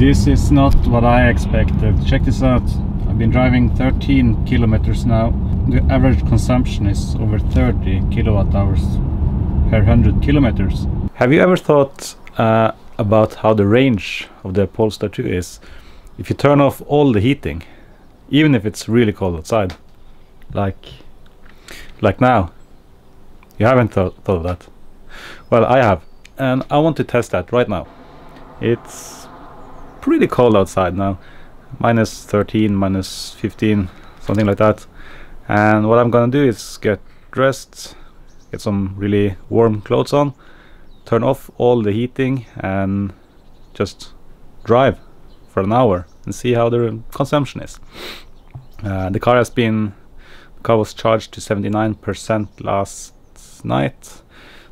This is not what I expected. Check this out. I've been driving 13 kilometers now. The average consumption is over 30 kilowatt hours per 100 kilometers. Have you ever thought uh, about how the range of the Polestar 2 is if you turn off all the heating, even if it's really cold outside, like like now? You haven't thought, thought of that? Well, I have, and I want to test that right now. It's pretty cold outside now, minus 13, minus 15, something like that. And what I'm gonna do is get dressed, get some really warm clothes on, turn off all the heating, and just drive for an hour and see how the consumption is. Uh, the car has been, the car was charged to 79% last night,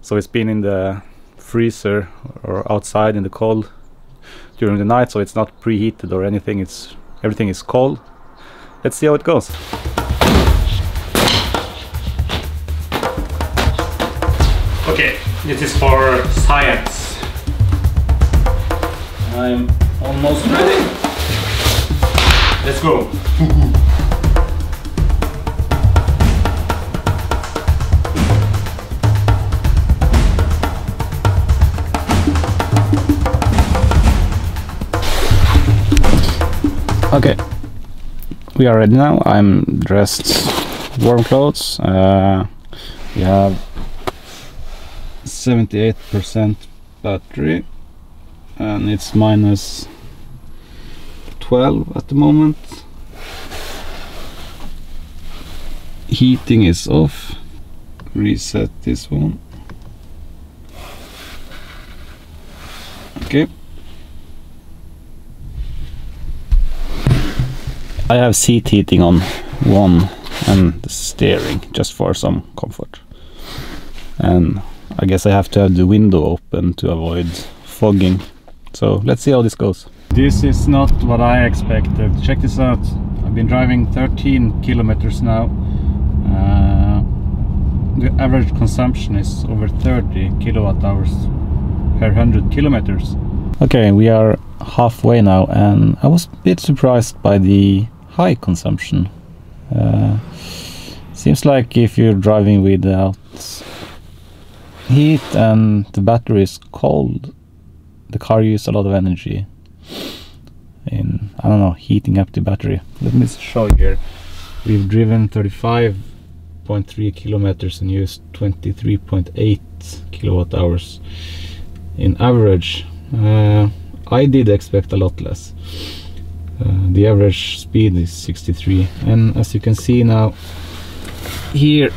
so it's been in the freezer or outside in the cold during the night, so it's not preheated or anything. It's everything is cold. Let's see how it goes. Okay, this is for science. I'm almost ready. Let's go. okay, we are ready now. I'm dressed warm clothes. Uh, we have 78% battery and it's minus 12 at the moment heating is off reset this one okay I have seat heating on one and the steering just for some comfort and I guess I have to have the window open to avoid fogging. So let's see how this goes. This is not what I expected. Check this out. I've been driving 13 kilometers now. Uh, the average consumption is over 30 kilowatt hours per 100 kilometers. Okay, we are halfway now and I was a bit surprised by the high consumption. Uh, seems like if you're driving without heat and the battery is cold, the car uses a lot of energy in, I don't know, heating up the battery. Let me show you here. We've driven 35.3 kilometers and used 23.8 kilowatt hours in average. Uh, I did expect a lot less. Uh, the average speed is 63 and as you can see now here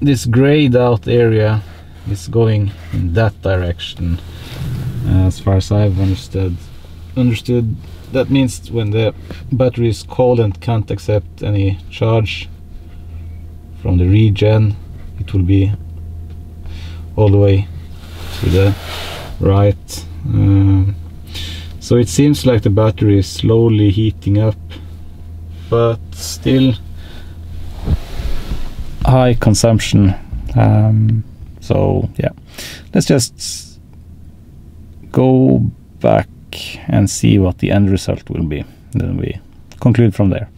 this grayed out area is going in that direction. Uh, as far as I've understood understood that means when the battery is cold and can't accept any charge from the regen it will be all the way to the right. Um, so it seems like the battery is slowly heating up but still high consumption. Um, so yeah. Let's just go back and see what the end result will be. Then we conclude from there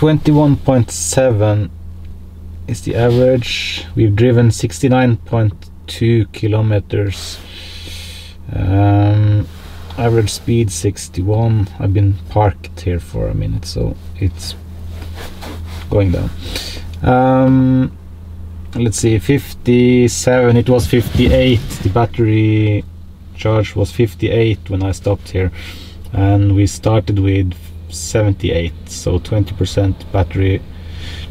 21.7 is the average. We've driven 69.2 kilometers. Um, average speed 61. I've been parked here for a minute, so it's going down. Um, let's see, 57, it was 58. The battery charge was 58 when I stopped here. And we started with 78, so 20% battery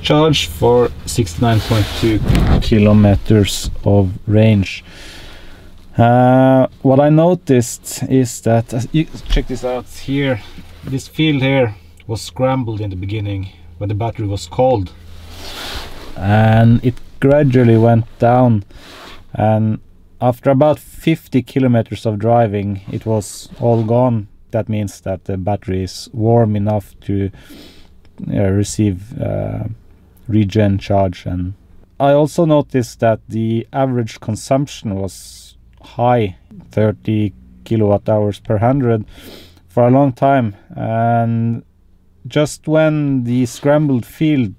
charge for 69.2 kilometers of range. Uh, what I noticed is that, uh, you check this out here, this field here was scrambled in the beginning when the battery was cold. And it gradually went down. And after about 50 kilometers of driving it was all gone that means that the battery is warm enough to uh, receive uh, regen charge and I also noticed that the average consumption was high 30 kilowatt hours per hundred for a long time. And just when the scrambled field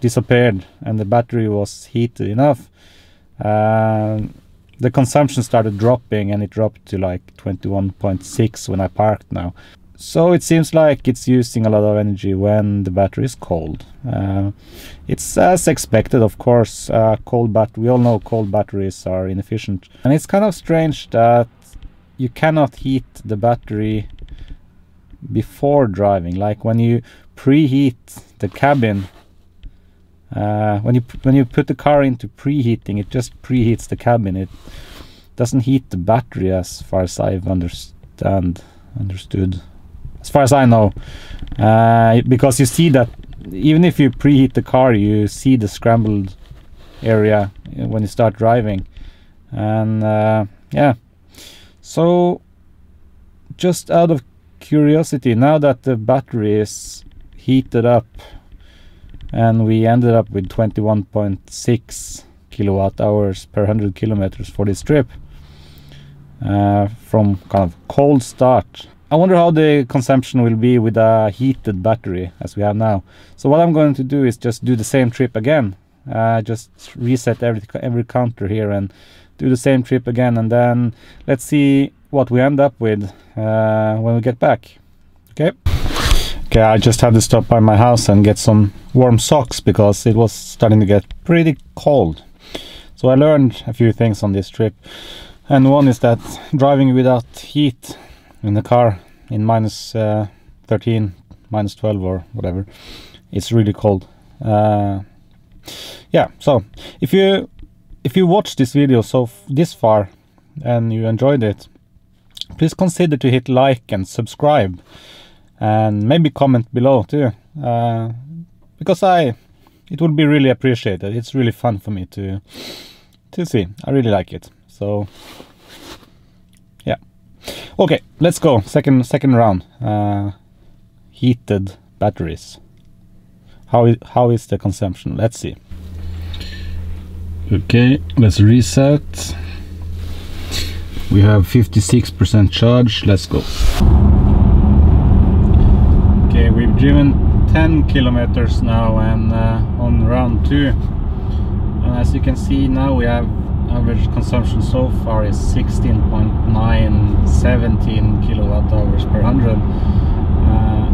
disappeared and the battery was heated enough uh, the consumption started dropping and it dropped to like 21.6 when I parked now. So it seems like it's using a lot of energy when the battery is cold. Uh, it's as expected of course. Uh, cold bat we all know cold batteries are inefficient. And it's kind of strange that you cannot heat the battery before driving. Like when you preheat the cabin uh, when you when you put the car into preheating it just preheats the cabin. It doesn't heat the battery as far as I've understand understood. As far as I know. Uh, because you see that even if you preheat the car you see the scrambled area when you start driving. And uh, yeah. So just out of curiosity now that the battery is heated up and we ended up with 21.6 kilowatt hours per 100 kilometers for this trip uh, from kind of cold start. I wonder how the consumption will be with a heated battery as we have now. So what I'm going to do is just do the same trip again. Uh, just reset every every counter here and do the same trip again. And then let's see what we end up with uh, when we get back. Okay okay I just had to stop by my house and get some warm socks because it was starting to get pretty cold. So I learned a few things on this trip. And one is that driving without heat in the car in minus, uh, 13 minus 12 or whatever it's really cold. Uh, yeah so if you if you watched this video so this far and you enjoyed it please consider to hit like and subscribe and maybe comment below too uh, because I it would be really appreciated. It's really fun for me to to see. I really like it. So yeah. Okay let's go. Second second round uh, heated batteries. How is, how is the consumption? Let's see. Okay let's reset. We have 56% charge. Let's go driven 10 kilometers now and uh, on round two. And as you can see now we have average consumption so far is 16.9 17 kilowatt hours per hundred. Uh,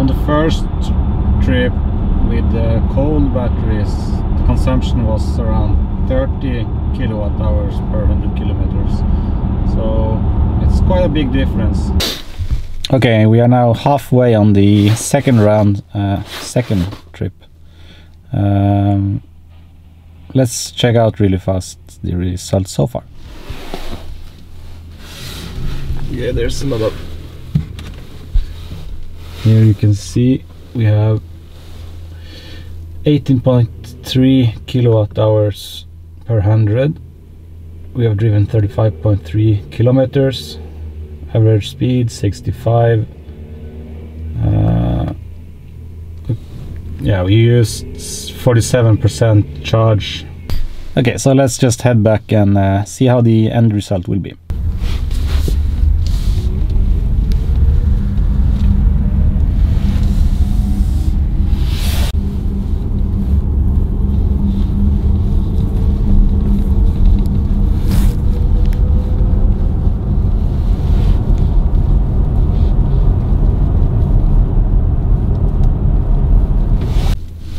on the first trip with the cold batteries the consumption was around 30 kilowatt hours per 100 kilometers. So it's quite a big difference okay we are now halfway on the second round uh, second trip. Um, let's check out really fast the results so far. Yeah there's a lot of here you can see we have 18.3 kilowatt hours per hundred. We have driven 35.3 kilometers average speed 65 uh, yeah we used 47% charge. Okay so let's just head back and uh, see how the end result will be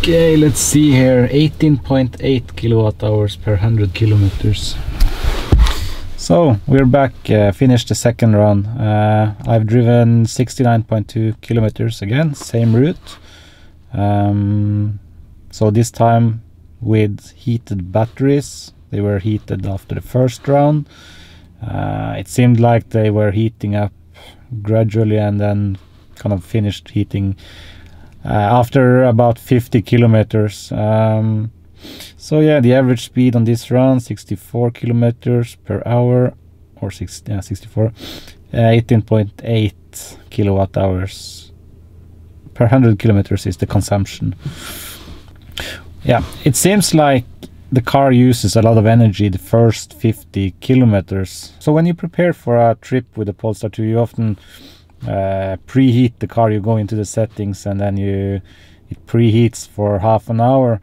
Okay, let's see here. 18.8 kilowatt hours per 100 kilometers. So we're back, uh, finished the second run. Uh, I've driven 69.2 kilometers again, same route. Um, so this time with heated batteries. They were heated after the first round. Uh, it seemed like they were heating up gradually and then kind of finished heating after about 50 kilometers. Um, so yeah, the average speed on this run 64 kilometers per hour or six, yeah, 64, uh, 18.8 kilowatt hours per 100 kilometers is the consumption. Yeah, it seems like the car uses a lot of energy the first 50 kilometers. So when you prepare for a trip with the Polestar 2, you often uh, preheat the car. You go into the settings and then you it preheats for half an hour.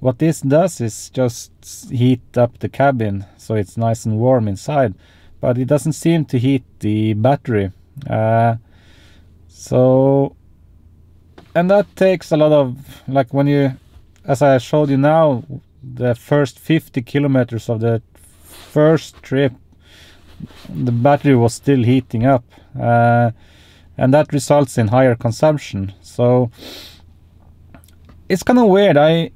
What this does is just heat up the cabin so it's nice and warm inside, but it doesn't seem to heat the battery. Uh, so, and that takes a lot of like when you as I showed you now, the first 50 kilometers of the first trip, the battery was still heating up. Uh, and that results in higher consumption. So it's kind of weird. I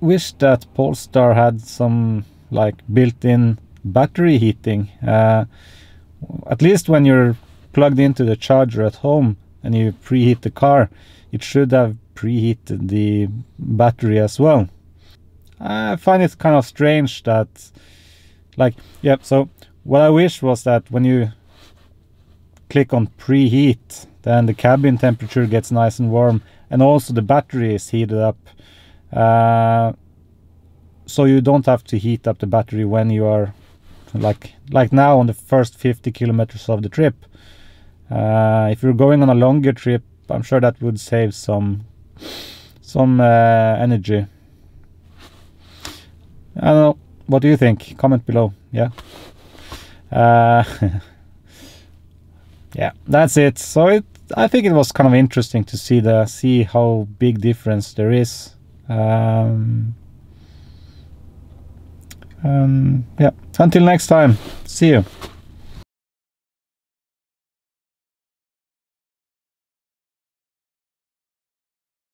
wish that Polestar had some like built-in battery heating. Uh, at least when you're plugged into the charger at home and you preheat the car, it should have preheated the battery as well. I find it kind of strange that, like, yeah, so what I wish was that when you click on preheat, then the cabin temperature gets nice and warm and also the battery is heated up. Uh, so you don't have to heat up the battery when you are like like now on the first 50 kilometers of the trip. Uh, if you're going on a longer trip, I'm sure that would save some some uh, energy. I don't know. What do you think? Comment below. Yeah. Yeah, that's it. So it, I think it was kind of interesting to see the see how big difference there is. Um, um, yeah. Until next time. See you.